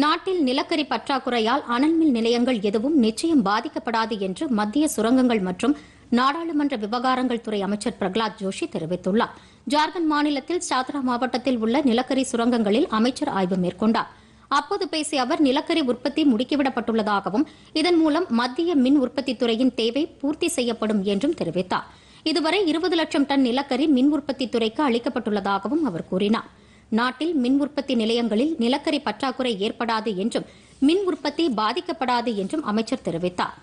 நாட்டில் நிலக்கரி பற்றாக்குறையால் அனல்மில் நிலையங்கள் எதுவும் நிச்சயம் பாதிக்கப்படாது என்று மத்திய சுரங்கங்கள் மற்றும் நாடாளுமன்ற விவகாரங்கள் துறை அமைச்சர் பிரகலாத் ஜோஷி தெரிவித்துள்ளார். ஜார்க்கண்ட் மாநிலத்தில் சாத்ரா மாவட்டத்தில் உள்ள நிலக்கரி சுரங்கங்களில் அமைச்சர் ஆய்வு மேற்கொண்டார். அப்போது பேசிய அவர் நிலக்கரி உற்பத்தி முடுக்கிவிடப்பட்டுள்ளதாகவும் இதன் மூலம் மத்திய மின் உற்பத்தி துறையின் தேவை பூர்த்தி செய்யப்படும் என்றும் தெரிவித்தார். இதுவரை இருபது லட்சம் டன் நிலக்கரி மின் உற்பத்தி துறைக்கு அளிக்கப்பட்டுள்ளதாகவும் அவர் கூறினார். நாட்டில் மின் உற்பத்தி நிலையங்களில் நிலக்கரி பற்றாக்குறை ஏற்படாது என்றும் மின் உற்பத்தி பாதிக்கப்படாது என்றும் அமைச்சர் தெரிவித்தார்.